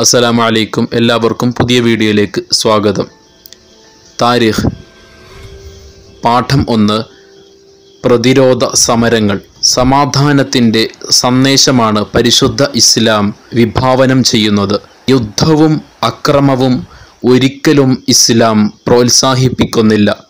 അസ്സലാമു അലൈക്കും എല്ലാവർക്കും പുതിയ വീഡിയോയിലേക്ക് സ്വാഗതം. താരിഖ് പാഠം ഒന്ന് പ്രതിരോധ സമരങ്ങൾ. സമാധാനത്തിന്റെ സന്ദേശമാണ് പരിശുദ്ധ ഇസ്ലാം വിഭാവനം ചെയ്യുന്നത്. യുദ്ധവും അക്രമവും ഒരിക്കലും ഇസ്ലാം പ്രോത്സാഹിപ്പിക്കുന്നില്ല.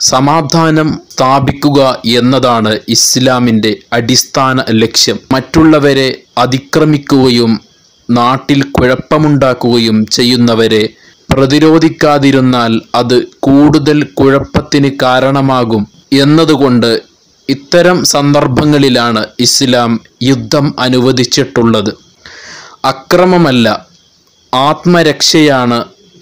സമാധാനം സ്ഥാപിക്കുക എന്നതാണ് ഇസ്ലാമിന്റെ അടിസ്ഥാന ലക്ഷ്യം. മറ്റുള്ളവരെ അതിക്രമിക്കുകയും നാട്ടിൽ കുഴപ്പമുണ്ടാക്കുകയും ചെയ്യുന്നവരെ പ്രതിരോധിക്കാതിരുന്നാൽ അത് കൂടുതൽ കുഴപ്പത്തിന് കാരണമാകും എന്നതുകൊണ്ട് ഇത്തരം സന്ദർഭങ്ങളിലാണ് ഇസ്ലാം യുദ്ധം അനുവദിച്ചിട്ടുള്ളത്. അക്രമമല്ല ആത്മരക്ഷയാണ്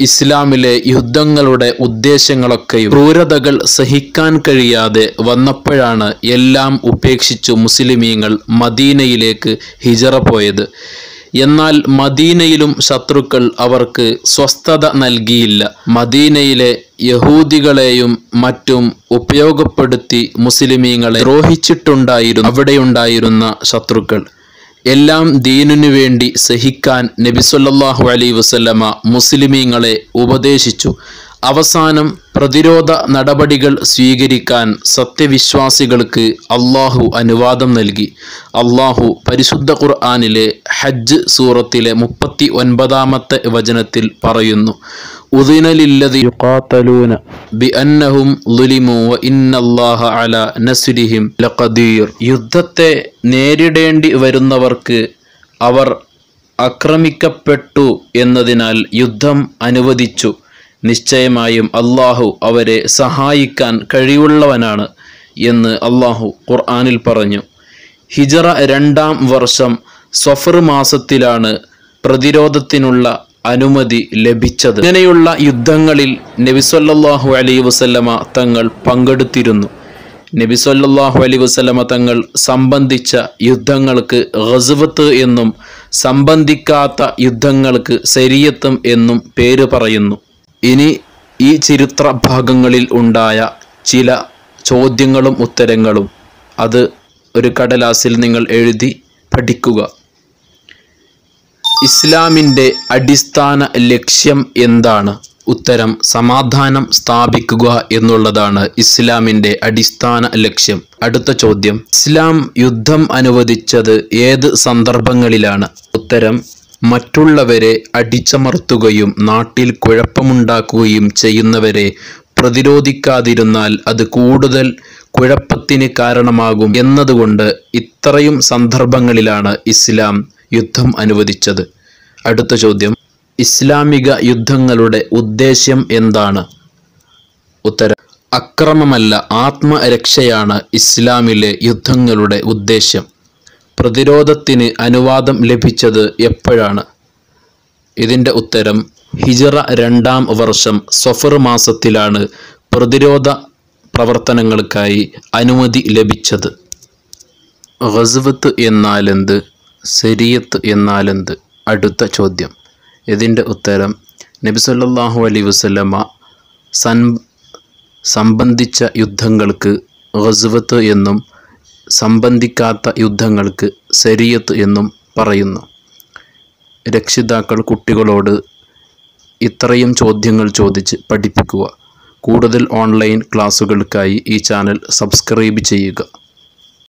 ഇസ്ലാമിലെ യുദ്ധങ്ങളുടെ ഉദ്ദേശങ്ങളൊക്കെയും. ക്രൂരതകൾ സഹിക്കാൻ കഴിയാതെ വന്നപ്പോഴാണ് എല്ലാം ഉപേക്ഷിച്ചു മുസ്ലിമീങ്ങൾ മദീനയിലേക്ക് ഹിജറ പോയത്. എന്നാൽ മദീനയിലും ശത്രുക്കൾ അവർക്ക് സ്വസ്ഥത നൽകിയില്ല. മദീനയിലെ യഹൂദികളെയും മറ്റും ഉപയോഗപ്പെടുത്തി മുസ്ലിമീങ്ങളെ ദ്രോഹിച്ചിട്ടുണ്ടായിരുന്നു. അവിടെയുണ്ടായിരുന്ന ശത്രുക്കൾ. എല്ലാം ദീനിനു വേണ്ടി സഹിക്കാൻ നബിസൊല്ലാഹു അലൈ വസല്ലമ മുസ്ലിമീങ്ങളെ ഉപദേശിച്ചു. അവസാനം പ്രതിരോധ നടപടികൾ സ്വീകരിക്കാൻ സത്യവിശ്വാസികൾക്ക് അള്ളാഹു അനുവാദം നൽകി. അള്ളാഹു പരിശുദ്ധ ഖുർആാനിലെ ഹജ്ജ് സൂറത്തിലെ മുപ്പത്തി ഒൻപതാമത്തെ വചനത്തിൽ പറയുന്നു യുദ്ധത്തെ നേരിടേണ്ടി വരുന്നവർക്ക് അവർ ആക്രമിക്കപ്പെട്ടു എന്നതിനാൽ യുദ്ധം അനുവദിച്ചു. നിശ്ചയമായും അള്ളാഹു അവരെ സഹായിക്കാൻ കഴിവുള്ളവനാണ് എന്ന് അള്ളാഹു ഖുർആാനിൽ പറഞ്ഞു. ഹിജറ രണ്ടാം വർഷം സഫർ മാസത്തിലാണ് പ്രതിരോധത്തിനുള്ള അനുമതി ലഭിച്ചത്. ഇങ്ങനെയുള്ള യുദ്ധങ്ങളിൽ നബിസൊല്ലാഹു അലൈ വസല്ലമ തങ്ങൾ പങ്കെടുത്തിരുന്നു. നബിസൊല്ലാഹു അലൈ വസല്ലമ തങ്ങൾ സംബന്ധിച്ച യുദ്ധങ്ങൾക്ക് ഗസ്വത്ത് എന്നും സംബന്ധിക്കാത്ത യുദ്ധങ്ങൾക്ക് ശരിയത്തും എന്നും പേര് പറയുന്നു. ഇനി ഈ ചരിത്ര ഭാഗങ്ങളിൽ ഉണ്ടായ ചില ചോദ്യങ്ങളും ഉത്തരങ്ങളും അത് ഒരു കടലാസിൽ നിങ്ങൾ എഴുതി പഠിക്കുക. ഇസ്ലാമിന്റെ അടിസ്ഥാന ലക്ഷ്യം എന്താണ്? ഉത്തരം സമാധാനം സ്ഥാപിക്കുക എന്നുള്ളതാണ് ഇസ്ലാമിന്റെ അടിസ്ഥാന ലക്ഷ്യം. അടുത്ത ചോദ്യം ഇസ്ലാം യുദ്ധം അനുവദിച്ചത് ഏത് സന്ദർഭങ്ങളിലാണ്? ഉത്തരം മറ്റുള്ളവരെ അടിച്ചമർത്തുകയും നാട്ടിൽ കുഴപ്പമുണ്ടാക്കുകയും ചെയ്യുന്നവരെ പ്രതിരോധിക്കാതിരുന്നാൽ അത് കൂടുതൽ കുഴപ്പത്തിന് കാരണമാകും എന്നതുകൊണ്ട് ഇത്രയും സന്ദർഭങ്ങളിലാണ് ഇസ്ലാം യുദ്ധം അനുവദിച്ചത്. അടുത്ത ചോദ്യം. ഇസ്ലാമിക യുദ്ധങ്ങളുടെ ഉദ്ദേശ്യം എന്താണ്? ഉത്തരം. അക്രമമല്ല ആത്മരക്ഷയാണ് ഇസ്ലാമിലെ യുദ്ധങ്ങളുടെ ഉദ്ദേശ്യം. പ്രതിരോധത്തിന് അനുവാദം ലഭിച്ചത് എപ്പോഴാണ്? ഇതിന്റെ ഉത്തരം ഹിജറ രണ്ടാം വർഷം സഫർ മാസത്തിലാണ് പ്രതിരോധ പ്രവർത്തനങ്ങൾക്കായി അനുമതി ലഭിച്ചത്. ഗസ്വത്ത് എന്നാലെന്ത്? സെരിയത്ത് എന്നാലെന്ത്? അടുത്ത ചോദ്യം. ഇതിന്റെ ഉത്തരം നബി സല്ലല്ലാഹു അലൈഹി വസല്ലമ സൻ സംബന്ധിച്ച യുദ്ധങ്ങൾക്ക് ഗസ്വത്ത് എന്നും സംബന്ധിക്കാത്ത യുദ്ധങ്ങൾക്ക് ശരീയത്ത് എന്നും പറയുന്നു. രക്ഷിതാക്കൾ കുട്ടികളോട് ഇത്രയും ചോദ്യങ്ങൾ ചോദിച്ച് പഠിപ്പിക്കുക. കൂടുതൽ ഓൺലൈൻ ക്ലാസുകൾക്കായി ഈ ചാനൽ സബ്സ്ക്രൈബ് ചെയ്യുക.